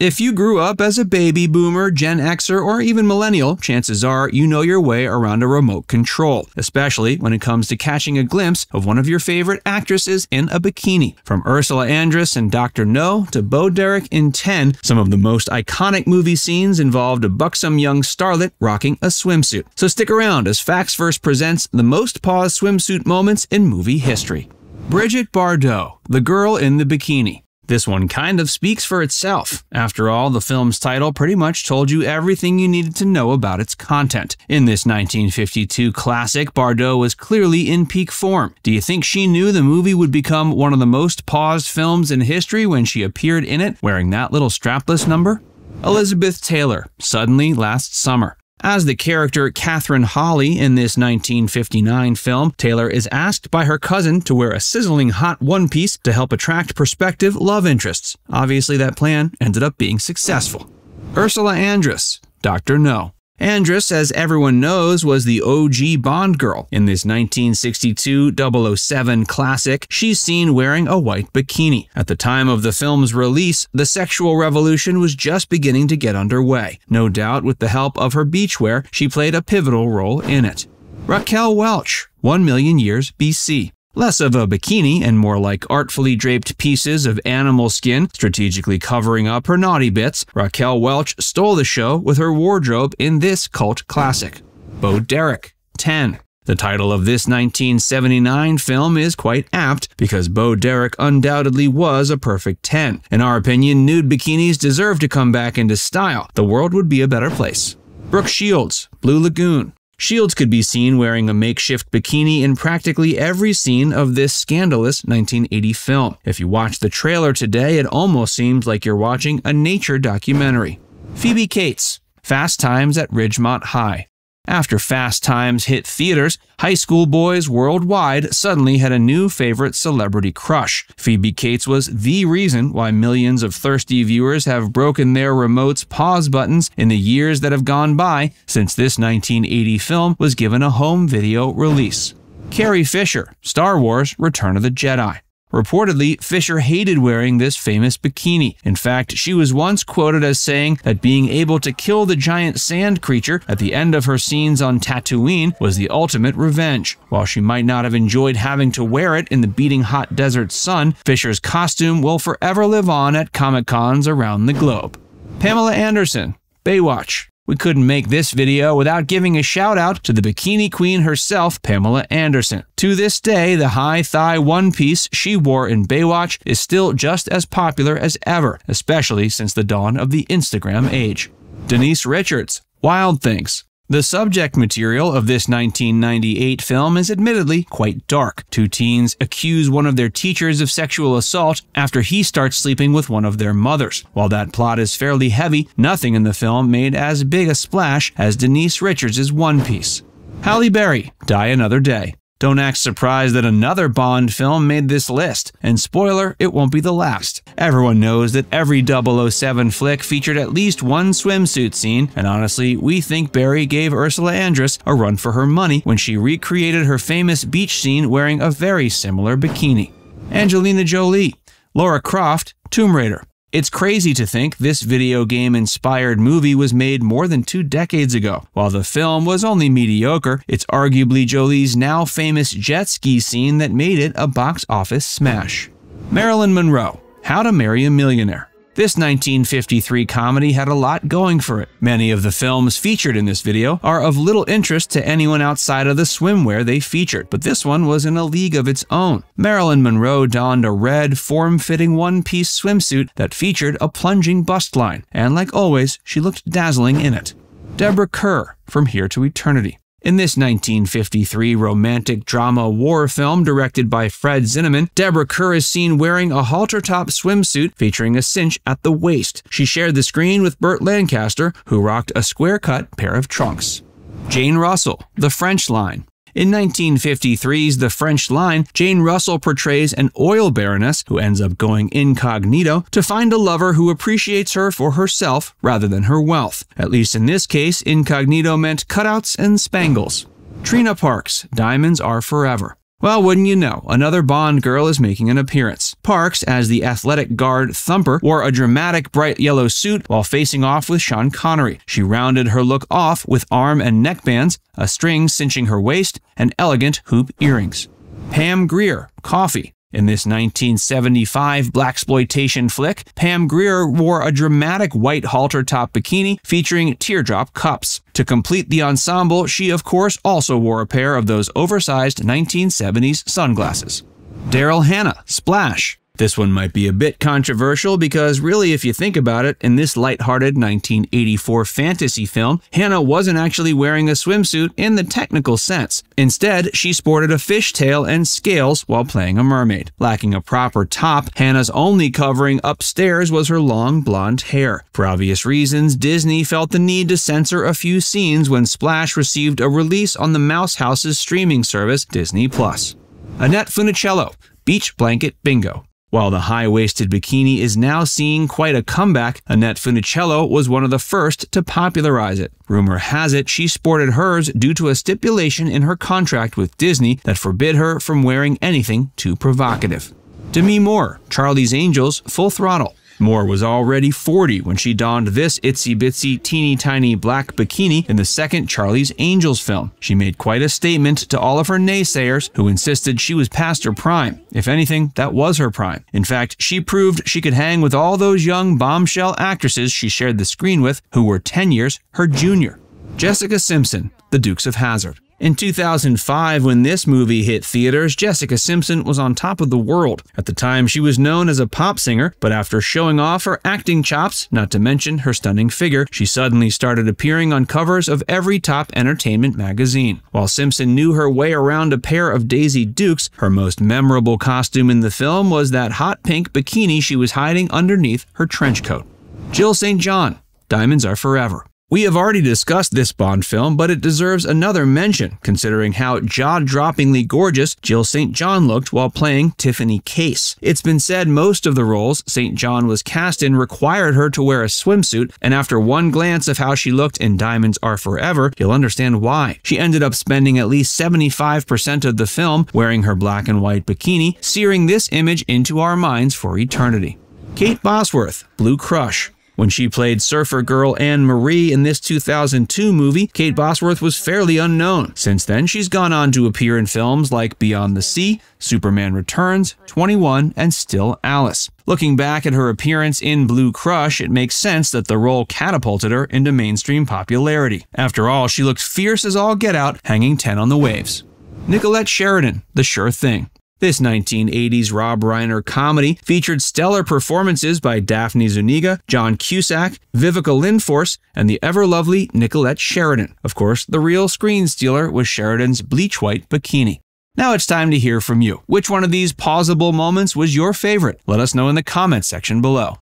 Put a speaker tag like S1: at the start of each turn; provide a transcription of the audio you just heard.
S1: If you grew up as a baby boomer, Gen Xer, or even millennial, chances are you know your way around a remote control, especially when it comes to catching a glimpse of one of your favorite actresses in a bikini. From Ursula Andress and Dr. No to Bo Derek in 10, some of the most iconic movie scenes involved a buxom young starlet rocking a swimsuit. So stick around as Facts Verse presents the most paused swimsuit moments in movie history. Brigitte Bardot, the girl in the bikini. This one kind of speaks for itself. After all, the film's title pretty much told you everything you needed to know about its content. In this 1952 classic, Bardot was clearly in peak form. Do you think she knew the movie would become one of the most paused films in history when she appeared in it wearing that little strapless number? Elizabeth Taylor, suddenly last summer. As the character Catherine Holly in this 1959 film, Taylor is asked by her cousin to wear a sizzling hot one piece to help attract prospective love interests. Obviously, that plan ended up being successful. Ursula Andress, Dr. No. Andress, as everyone knows, was the OG Bond girl. In this 1962 007 classic, she's seen wearing a white bikini. At the time of the film's release, the sexual revolution was just beginning to get underway. No doubt, with the help of her beachwear, she played a pivotal role in it. Raquel Welch, 1 million years BC. Less of a bikini and more like artfully draped pieces of animal skin, strategically covering up her naughty bits, Raquel Welch stole the show with her wardrobe in this cult classic. Bo Derek, 10. The title of this 1979 film is quite apt because Bo Derek undoubtedly was a perfect 10. In our opinion, nude bikinis deserve to come back into style. The world would be a better place. Brooke Shields, Blue Lagoon. Shields could be seen wearing a makeshift bikini in practically every scene of this scandalous 1980 film. If you watch the trailer today, it almost seems like you're watching a nature documentary. Phoebe Cates, Fast Times at Ridgemont High. After Fast Times hit theaters, high school boys worldwide suddenly had a new favorite celebrity crush. Phoebe Cates was the reason why millions of thirsty viewers have broken their remote's pause buttons in the years that have gone by since this 1980 film was given a home video release. Carrie Fisher, Star Wars Return of the Jedi. Reportedly, Fisher hated wearing this famous bikini. In fact, she was once quoted as saying that being able to kill the giant sand creature at the end of her scenes on Tatooine was the ultimate revenge. While she might not have enjoyed having to wear it in the beating hot desert sun, Fisher's costume will forever live on at Comic Cons around the globe. Pamela Anderson, Baywatch. We couldn't make this video without giving a shout out to the bikini queen herself, Pamela Anderson. To this day, the high thigh one piece she wore in Baywatch is still just as popular as ever, especially since the dawn of the Instagram age. Denise Richards, Wild Things. The subject material of this 1998 film is admittedly quite dark. Two teens accuse one of their teachers of sexual assault after he starts sleeping with one of their mothers. While that plot is fairly heavy, nothing in the film made as big a splash as Denise Richards' One Piece. Halle Berry, Die Another Day. Don't act surprised that another Bond film made this list, and spoiler, it won't be the last. Everyone knows that every 007 flick featured at least one swimsuit scene, and honestly, we think Berry gave Ursula Andress a run for her money when she recreated her famous beach scene wearing a very similar bikini. Angelina Jolie, Lara Croft, Tomb Raider. It's crazy to think this video game inspired movie was made more than two decades ago. While the film was only mediocre, it's arguably Jolie's now famous jet ski scene that made it a box office smash. Marilyn Monroe, How to Marry a Millionaire. This 1953 comedy had a lot going for it. Many of the films featured in this video are of little interest to anyone outside of the swimwear they featured, but this one was in a league of its own. Marilyn Monroe donned a red, form-fitting one-piece swimsuit that featured a plunging bust line, and like always, she looked dazzling in it. Deborah Kerr, From Here to Eternity. In this 1953 romantic drama war film directed by Fred Zinnemann, Deborah Kerr is seen wearing a halter top swimsuit featuring a cinch at the waist. She shared the screen with Burt Lancaster, who rocked a square cut pair of trunks. Jane Russell, The French Line. In 1953's The French Line, Jane Russell portrays an oil baroness who ends up going incognito to find a lover who appreciates her for herself rather than her wealth. At least in this case, incognito meant cutouts and spangles. Trina Parks, Diamonds Are Forever. Well, wouldn't you know, another Bond girl is making an appearance. Parks, as the athletic guard Thumper, wore a dramatic bright yellow suit while facing off with Sean Connery. She rounded her look off with arm and neck bands, a string cinching her waist, and elegant hoop earrings. Pam Grier, Coffy, in this 1975 blaxploitation flick, Pam Grier wore a dramatic white halter top bikini featuring teardrop cups. To complete the ensemble, she of course also wore a pair of those oversized 1970s sunglasses. Daryl Hannah, Splash. This one might be a bit controversial because, really, if you think about it, in this light-hearted 1984 fantasy film, Hannah wasn't actually wearing a swimsuit in the technical sense. Instead, she sported a fishtail and scales while playing a mermaid. Lacking a proper top, Hannah's only covering upstairs was her long blonde hair. For obvious reasons, Disney felt the need to censor a few scenes when Splash received a release on the Mouse House's streaming service, Disney+. Annette Funicello, Beach Blanket Bingo. While the high waisted bikini is now seeing quite a comeback, Annette Funicello was one of the first to popularize it. Rumor has it she sported hers due to a stipulation in her contract with Disney that forbid her from wearing anything too provocative. Demi Moore, Charlie's Angels, Full Throttle. Moore was already 40 when she donned this itsy bitsy teeny tiny black bikini in the second Charlie's Angels film. She made quite a statement to all of her naysayers who insisted she was past her prime. If anything, that was her prime. In fact, she proved she could hang with all those young bombshell actresses she shared the screen with who were 10 years her junior. Jessica Simpson, The Dukes of Hazzard. In 2005, when this movie hit theaters, Jessica Simpson was on top of the world. At the time, she was known as a pop singer, but after showing off her acting chops, not to mention her stunning figure, she suddenly started appearing on covers of every top entertainment magazine. While Simpson knew her way around a pair of Daisy Dukes, her most memorable costume in the film was that hot pink bikini she was hiding underneath her trench coat. Jill St. John, Diamonds Are Forever. We have already discussed this Bond film, but it deserves another mention, considering how jaw-droppingly gorgeous Jill St. John looked while playing Tiffany Case. It's been said most of the roles St. John was cast in required her to wear a swimsuit, and after one glance of how she looked in Diamonds Are Forever, you'll understand why. She ended up spending at least 75% of the film wearing her black and white bikini, searing this image into our minds for eternity. Kate Bosworth, Blue Crush. When she played surfer girl Anne Marie in this 2002 movie, Kate Bosworth was fairly unknown. Since then, she's gone on to appear in films like Beyond the Sea, Superman Returns, 21, and Still Alice. Looking back at her appearance in Blue Crush, it makes sense that the role catapulted her into mainstream popularity. After all, she looked fierce as all get out, hanging 10 on the waves. Nicolette Sheridan, The Sure Thing. This 1980s Rob Reiner comedy featured stellar performances by Daphne Zuniga, John Cusack, Viveca Lindfors, and the ever-lovely Nicolette Sheridan. Of course, the real screen stealer was Sheridan's bleach white bikini. Now it's time to hear from you. Which one of these pausable moments was your favorite? Let us know in the comments section below.